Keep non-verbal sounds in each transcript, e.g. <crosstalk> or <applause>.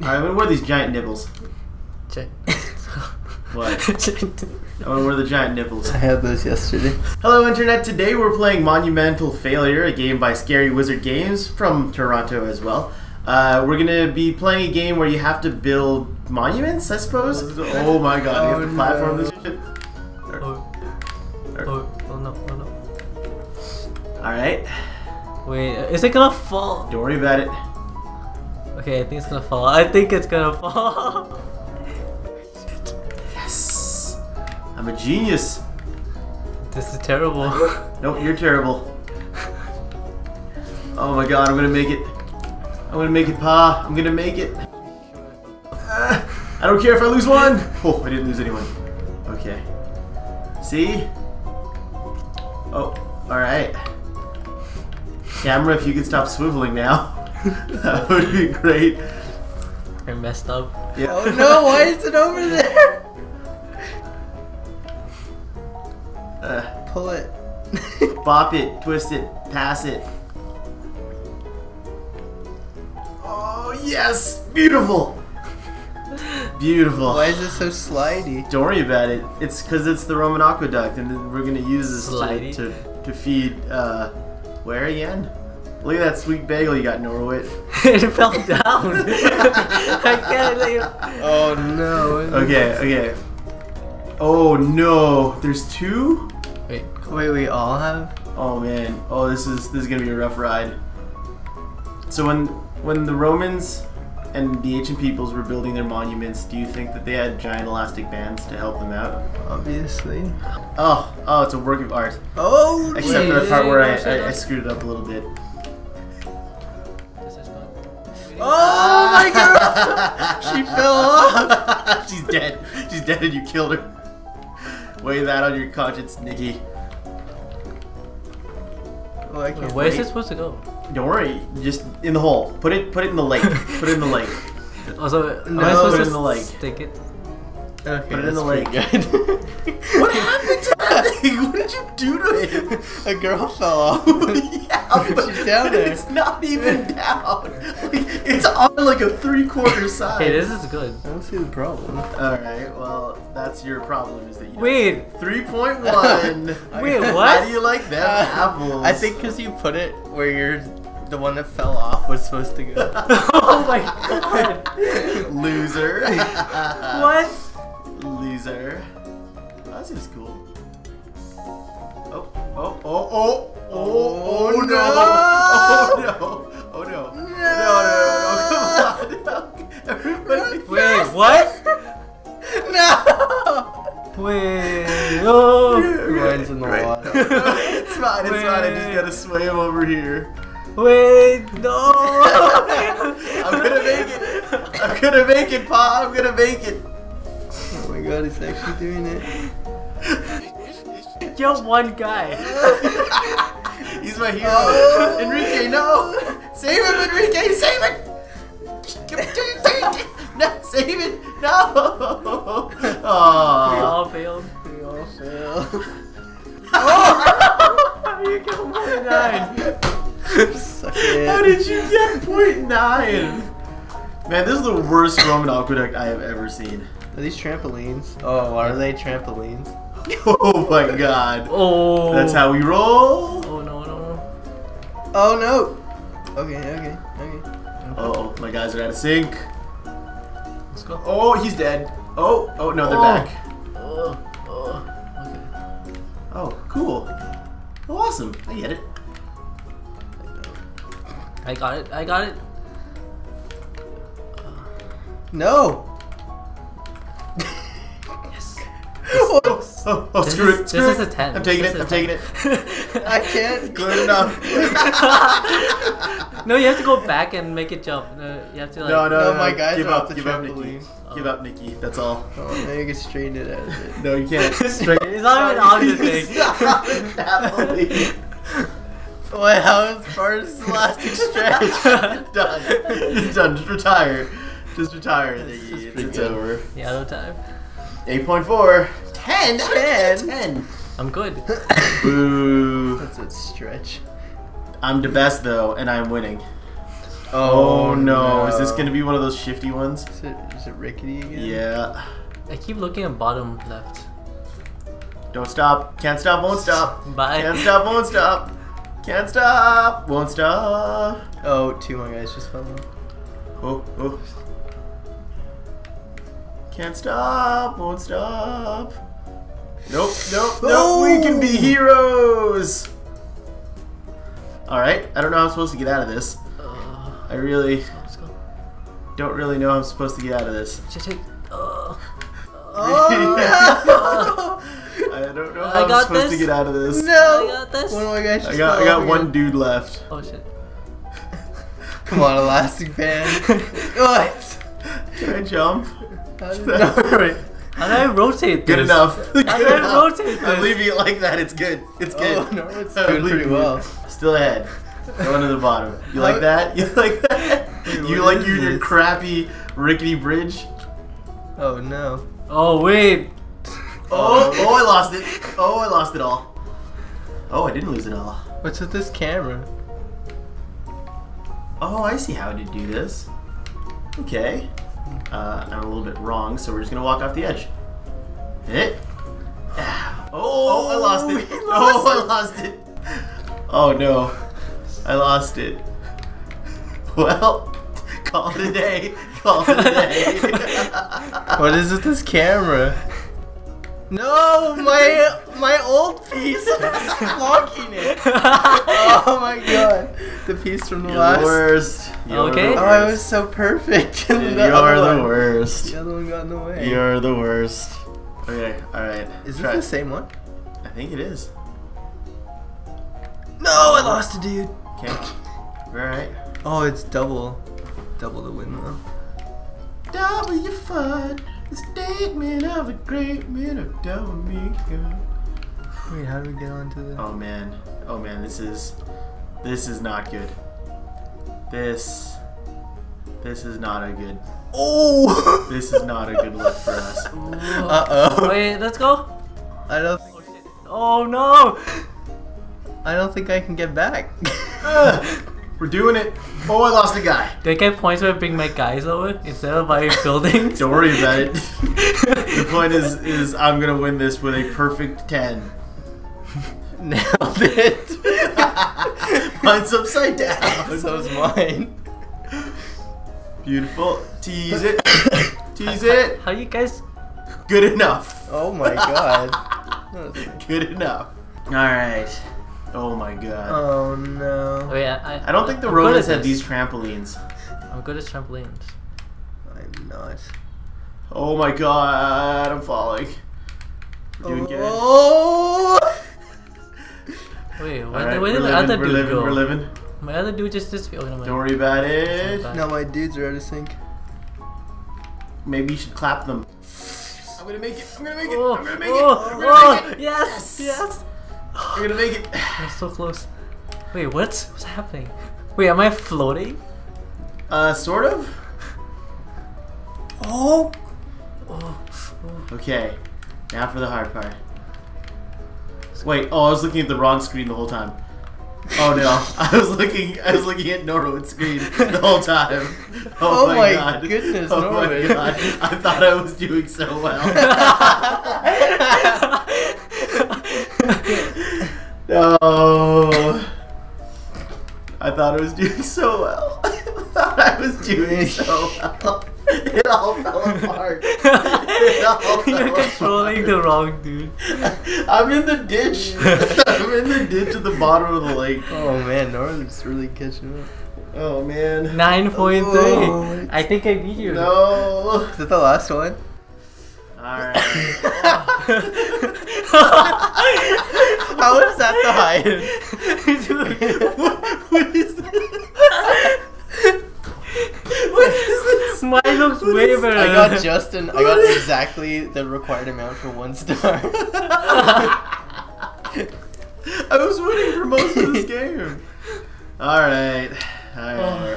Alright, I'm gonna wear these giant nipples. Check. <laughs> What? I'm gonna wear the giant nipples. I had those yesterday. Hello, Internet. Today we're playing Monumental Failure, a game by Scary Wizard Games from Toronto as well. Uh, we're gonna be playing a game where you have to build monuments, I suppose. Oh my god, you have to Oh, platform no. this shit. Oh, oh, oh no, oh no. Alright, Wait, is it gonna fall? don't worry about it. Okay, I think it's gonna fall. I think it's gonna <laughs> fall. Yes! I'm a genius. this is terrible. <laughs> Nope, you're terrible. Oh my god, I'm gonna make it. I'm gonna make it, Pa. I'm gonna make it. Ah, I don't care if I lose one. Oh, I didn't lose anyone. Okay. See? Oh, alright. Camera, if you could stop swiveling now. <laughs> that would be great. You're messed up. Yeah. Oh no, why is it over there? Uh, Pull it. <laughs> bop it, twist it, pass it. Oh, yes! Beautiful! Beautiful. Why is it so slidey? Don't worry about it. It's because it's the Roman aqueduct, and we're gonna use this to, to, to feed. Uh, where again? Look at that sweet bagel you got, Norwood. <laughs> it fell down. <laughs> I can't. Like, Oh no. Okay, okay. Oh no, there's two. wait, Wait, we all have? Oh man. Oh, this is this is gonna be a rough ride. So when when the Romans and the ancient peoples were building their monuments, do you think that they had giant elastic bands to help them out? Obviously. Oh, oh, it's a work of art. Oh, Except Wait, for the part where I, wait, wait, I, I screwed it up a little bit. This is fun. Oh my <laughs> god! she fell off! <laughs> She's dead. She's dead and you killed her. Weigh that on your conscience, Nikki. Oh, I can't Where is wait. it supposed to go? Don't worry, just in the hole. Put it put it in the lake. Put it in the lake. <laughs> Also, No, I supposed put it to in the lake. stick it? Okay, Put it in the lake. pretty good. <laughs> What happened to that thing? What did you do to him? A girl fell off. <laughs> yeah, <laughs> but, She's down there. it's not even down. Like, it's on like a three quarter side. Okay, this is good. I don't see the problem. Alright, well, that's your problem is that you don't- Wait, 3.1. Wait, How what? do you like that? Uh, apples. I think because you put it where you're the one that fell off was supposed to go. oh my god. Loser. What? Loser. Oh, this is cool. Oh, oh, oh, oh, oh, oh, oh, Oh, no. no. Oh no. Oh no. No, no, no, no. Come on. <laughs> Everybody. Wait, what? no! Wait, oh. Mine's in the Right. water. it's fine, it's fine. I just gotta swim over here. Wait, no. <laughs> I'm gonna make it. I'm gonna make it, Pa. I'm gonna make it. Oh god, he's actually doing it. <laughs> You're one guy. <laughs> He's my hero. Oh. Enrique, no! Save him, Enrique! Save it! No, save it! No! <laughs> We all failed. We all fail. Oh. you get one nine. Suck it. How did you get point nine? Man, this is the worst Roman aqueduct I have ever seen. Are these trampolines? Oh, are they trampolines? <laughs> Oh my god. Oh. That's how we roll. Oh no no no. Oh no! Okay, okay, okay. Oh, my guys are out of sync. Let's go. Oh, he's dead. Oh, oh no, they're Oh. back. Oh, oh. Okay. Oh, cool. Oh, awesome. I get it. I got it. I got it. No! Oh, oh, oh screw is- it. this Screw is it. a 10. I'm taking This it. is I'm taking it. <laughs> I can't. Good enough. <laughs> no, you have to go back and make it jump. No, you have to like. No, no, No, no. my guys give up. the give up, Nikki. trampoline. Give up, Nikki. That's all. Oh, now you can straighten it out it. <laughs> No, you can't. Straight. It's not even on the thing. Stop it, Napoli. What? How is far as elastic stretch? done. It's done. Just retire. Just retire, Nikki. It's, it's over. Yeah, no time. 8.4. 10. 10. 10. I'm good. <coughs> Boo. That's a stretch. I'm the best though, and I'm winning. Oh, no. Is this gonna be one of those shifty ones? Is it, is it rickety again? Yeah. I keep looking at bottom left. Don't stop. Can't stop. Won't stop. Bye. Can't stop. Won't stop. Can't stop. Won't stop. Oh, two more guys just fell off. Oh, oh. Can't stop. Won't stop. Nope. Nope. Nope. We can be heroes. All right. I don't know how I'm supposed to get out of this. Uh, I really let's go. don't really know how I'm supposed to get out of this. Just take. Uh, <laughs> Oh, I don't know I how I'm got supposed to get out of this. no! I got this. One more guy just I got I got one again. dude left. Oh shit. Come on, elastic band. <laughs> what? Can I jump? How <laughs> No, wait. How do I rotate this? Good enough. How do I enough. <laughs> rotate I'm this? leaving it like that. It's good. It's oh, good. Oh, no, it's I'm doing pretty leaving well. Still ahead. Going to the bottom. You like uh, that? <laughs> You like that? Wait, you like is you your crappy rickety bridge? Oh no. Oh wait. Oh, oh, oh, I lost it. Oh, I lost it all. Oh, I didn't lose it all. What's with this camera? Oh, I see how to do this. Okay. Uh, I'm a little bit wrong, so we're just gonna walk off the edge. Hit. Oh, oh, I lost it. <laughs> Oh, I lost it. Oh no, I lost it. Well, <laughs> call it a day. Call it a day. <laughs> What is with this camera? No, my my old piece is blocking it. Oh my god, the piece from the You're last. the worst. You're Okay. The Oh, I was so perfect. <laughs> Dude, you're other the worst. The other one got in the way. You're the worst. Okay, alright. Is this the same one? I think it is. No, I lost a dude. Okay. Alright. Oh, it's double, double the win though. Double your fun. The statement of a great man of Dominica. Wait, how do we get onto this? Oh man. Oh man, this is this is not good. This this is not a good Oh. <laughs> this is not a good look for us. <laughs> Uh oh. Wait, let's go. I don't. Oh no. I don't think I can get back. <laughs> Ugh, we're doing it. Oh, I lost a guy. Do I get points when I bring my guys over instead of my <laughs> buildings? Don't worry about it. the <laughs> point is is I'm gonna win this with a perfect ten. <laughs> Nailed it. Mine's upside down. So's mine. Beautiful. Tease it. <coughs> Tease it. How you guys? Good enough. Oh my god. Good enough. Alright. Oh my god. Oh no. Oh, Wait, I, I don't think the I'm Romans had this. these trampolines. I'm good at trampolines. I'm not. Oh my god, I'm falling. We're doing good. Oh. <laughs> Wait, where, Alright, did, where we're did my living, other we're dude living, go? we're living. My other dude just disappeared. Oh, no, Don't worry about it. Back. Now my dudes are out of sync. Maybe you should clap them. I'm gonna make it. I'm gonna make it. Oh, I'm gonna make oh, it. I'm gonna oh, make it. Oh, yes, yes. I'm gonna make it. I'm so close. Wait, what? What's happening? Wait, am I floating? Uh, sort of. Oh. Oh, oh. Okay. Now for the hard part. Wait. Oh, I was looking at the wrong screen the whole time. Oh no, <laughs> I was looking. I was looking at Norwood's screen the whole time. Oh, Oh my, my god. goodness, Oh my god. I thought I was doing so well. <laughs> <laughs> No. I thought I was doing so well. <laughs> I thought I was doing so well. It all fell apart. All fell <laughs> You're controlling the wrong dude. I'm in the ditch. <laughs> I'm in the ditch at the bottom of the lake. Oh man, Norwood's really catching up. Oh man. Nine point Oh, three. it's- I think I beat you. No. Is that the last one? Alright. How is that the highest? what is this? What is this? Mine looks What way better. I got Justin. I got exactly the required amount for one star. I was winning for most of this game. <laughs> Alright. Alright. Oh.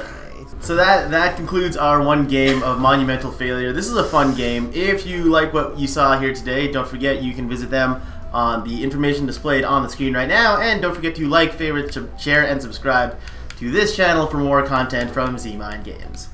So that that concludes our one game of monumental failure. This is a fun game. If you like what you saw here today, don't forget you can visit them on the information displayed on the screen right now, and don't forget to like, favorite, share, and subscribe to this channel for more content from ZeMind Games.